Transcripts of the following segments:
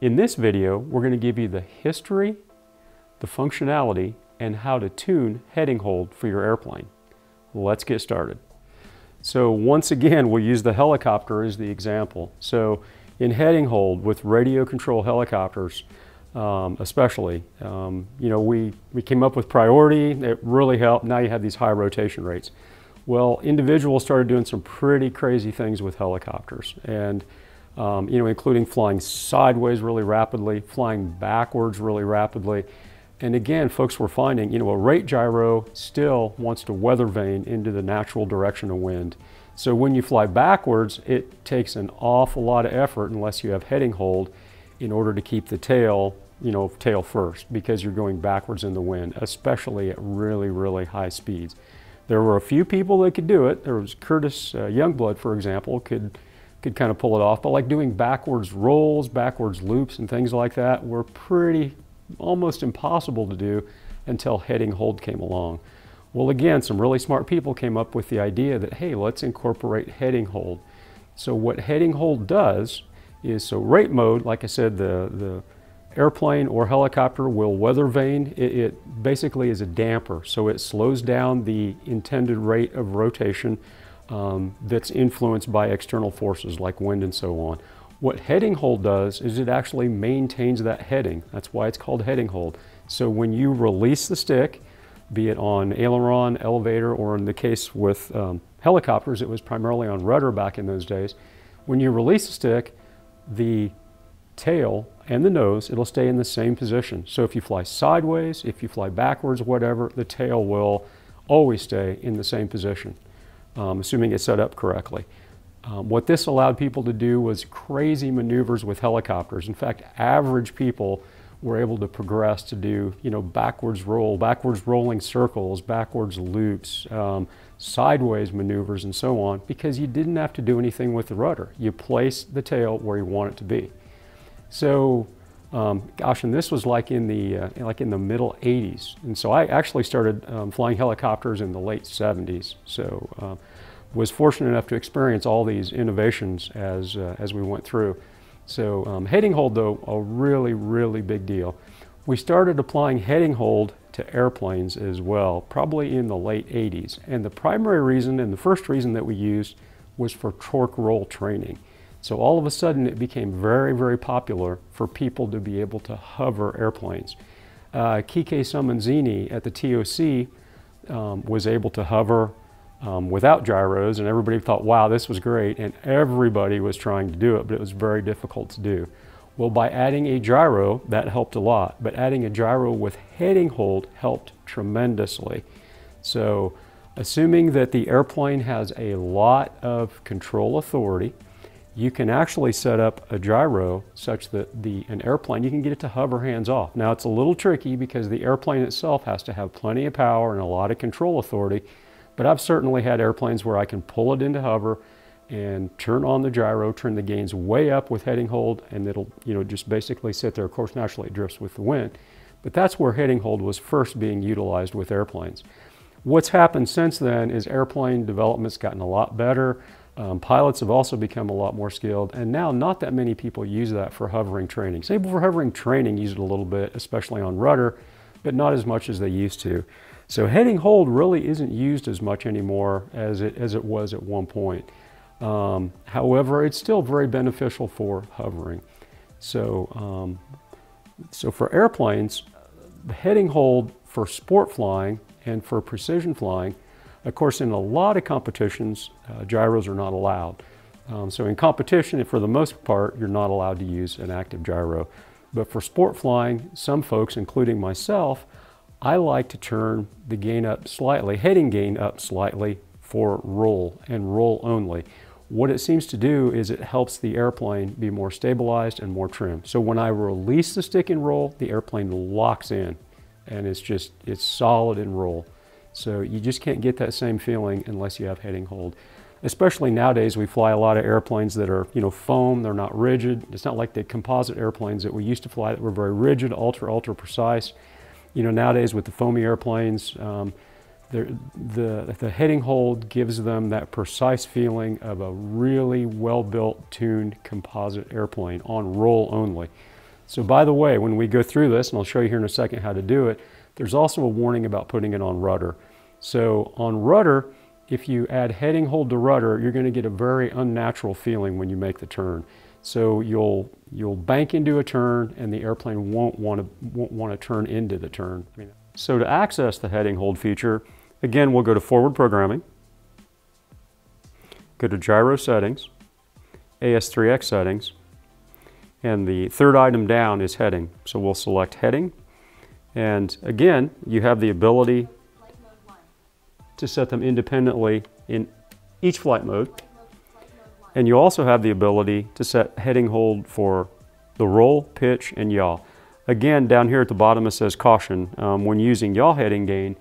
In this video, we're going to give you the history, the functionality, and how to tune heading hold for your airplane. Let's get started. So once again, we'll use the helicopter as the example. So in heading hold with radio control helicopters, um, especially, um, you know, we, we came up with priority. It really helped. Now you have these high rotation rates. Well, individuals started doing some pretty crazy things with helicopters. And um, you know, including flying sideways really rapidly, flying backwards really rapidly. And again, folks were finding, you know, a rate gyro still wants to weather vane into the natural direction of wind. So when you fly backwards, it takes an awful lot of effort unless you have heading hold in order to keep the tail, you know, tail first because you're going backwards in the wind, especially at really, really high speeds. There were a few people that could do it. There was Curtis uh, Youngblood, for example, could could kind of pull it off. But like doing backwards rolls, backwards loops, and things like that were pretty almost impossible to do until heading hold came along. Well, again, some really smart people came up with the idea that, hey, let's incorporate heading hold. So what heading hold does is, so rate mode, like I said, the, the airplane or helicopter will weather vane. It, it basically is a damper, so it slows down the intended rate of rotation um, that's influenced by external forces like wind and so on. What heading hold does is it actually maintains that heading. That's why it's called heading hold. So when you release the stick, be it on aileron, elevator, or in the case with um, helicopters, it was primarily on rudder back in those days. When you release the stick, the tail and the nose, it'll stay in the same position. So if you fly sideways, if you fly backwards, whatever, the tail will always stay in the same position um, assuming it's set up correctly. Um, what this allowed people to do was crazy maneuvers with helicopters. In fact, average people were able to progress to do, you know, backwards roll, backwards rolling circles, backwards loops, um, sideways maneuvers, and so on, because you didn't have to do anything with the rudder. You place the tail where you want it to be. So, um, gosh, and this was like in the uh, like in the middle 80s, and so I actually started um, flying helicopters in the late 70s. So. Uh, was fortunate enough to experience all these innovations as, uh, as we went through. So um, heading hold, though, a really, really big deal. We started applying heading hold to airplanes as well, probably in the late 80s. And the primary reason and the first reason that we used was for torque roll training. So all of a sudden it became very, very popular for people to be able to hover airplanes. Uh, Quique Somenzini at the TOC um, was able to hover um, without gyros, and everybody thought, wow, this was great, and everybody was trying to do it, but it was very difficult to do. Well, by adding a gyro, that helped a lot, but adding a gyro with heading hold helped tremendously. So, assuming that the airplane has a lot of control authority, you can actually set up a gyro such that the an airplane you can get it to hover hands off. Now it's a little tricky because the airplane itself has to have plenty of power and a lot of control authority but I've certainly had airplanes where I can pull it into hover and turn on the gyro, turn the gains way up with heading hold, and it'll you know just basically sit there. Of course, naturally it drifts with the wind. But that's where heading hold was first being utilized with airplanes. What's happened since then is airplane development's gotten a lot better. Um, pilots have also become a lot more skilled, and now not that many people use that for hovering training. Some people for hovering training use it a little bit, especially on rudder, but not as much as they used to. So heading hold really isn't used as much anymore as it, as it was at one point. Um, however, it's still very beneficial for hovering. So, um, so for airplanes, heading hold for sport flying and for precision flying, of course, in a lot of competitions, uh, gyros are not allowed. Um, so in competition, for the most part, you're not allowed to use an active gyro. But for sport flying, some folks, including myself, I like to turn the gain up slightly, heading gain up slightly for roll and roll only. What it seems to do is it helps the airplane be more stabilized and more trim. So when I release the stick and roll, the airplane locks in and it's just, it's solid in roll. So you just can't get that same feeling unless you have heading hold. Especially nowadays, we fly a lot of airplanes that are, you know, foam, they're not rigid. It's not like the composite airplanes that we used to fly that were very rigid, ultra, ultra precise you know, nowadays with the foamy airplanes, um, the, the, heading hold gives them that precise feeling of a really well-built, tuned composite airplane on roll only. So by the way, when we go through this, and I'll show you here in a second how to do it, there's also a warning about putting it on rudder. So on rudder, if you add heading hold to rudder, you're going to get a very unnatural feeling when you make the turn. So you'll you'll bank into a turn, and the airplane won't want to won't want to turn into the turn. So to access the heading hold feature, again we'll go to forward programming, go to gyro settings, AS3X settings, and the third item down is heading. So we'll select heading, and again you have the ability to set them independently in each flight mode. And you also have the ability to set heading hold for the roll, pitch, and yaw. Again, down here at the bottom it says caution. Um, when using yaw heading gain,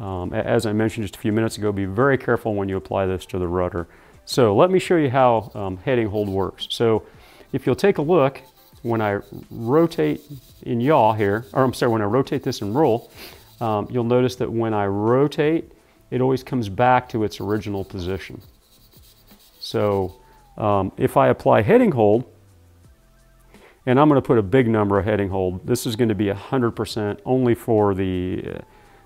um, as I mentioned just a few minutes ago, be very careful when you apply this to the rudder. So let me show you how um, heading hold works. So if you'll take a look, when I rotate in yaw here, or I'm sorry, when I rotate this and roll, um, you'll notice that when I rotate, it always comes back to its original position. So um, if I apply heading hold, and I'm going to put a big number of heading hold, this is going to be 100% only for the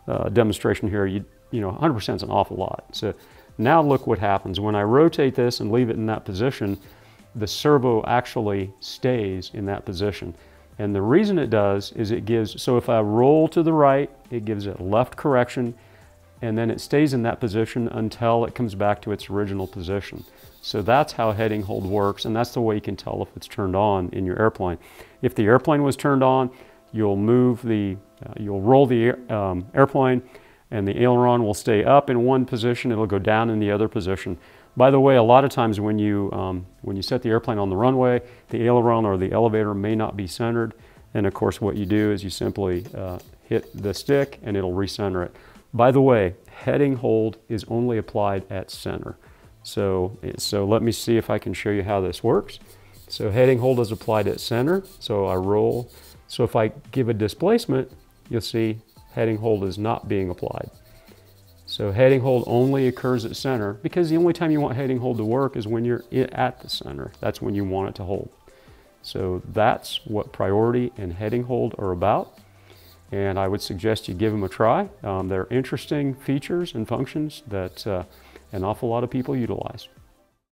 uh, uh, demonstration here. You, you know, 100% is an awful lot. So now look what happens. When I rotate this and leave it in that position, the servo actually stays in that position. And the reason it does is it gives, so if I roll to the right, it gives it left correction, and then it stays in that position until it comes back to its original position. So that's how heading hold works, and that's the way you can tell if it's turned on in your airplane. If the airplane was turned on, you'll move the, uh, you'll roll the um, airplane, and the aileron will stay up in one position, it'll go down in the other position. By the way, a lot of times when you, um, when you set the airplane on the runway, the aileron or the elevator may not be centered, and of course what you do is you simply uh, hit the stick and it'll recenter it. By the way, heading hold is only applied at center. So, so let me see if I can show you how this works. So heading hold is applied at center. So I roll. So if I give a displacement, you'll see heading hold is not being applied. So heading hold only occurs at center because the only time you want heading hold to work is when you're at the center. That's when you want it to hold. So that's what priority and heading hold are about. And I would suggest you give them a try. Um, they're interesting features and functions that uh, an awful lot of people utilize.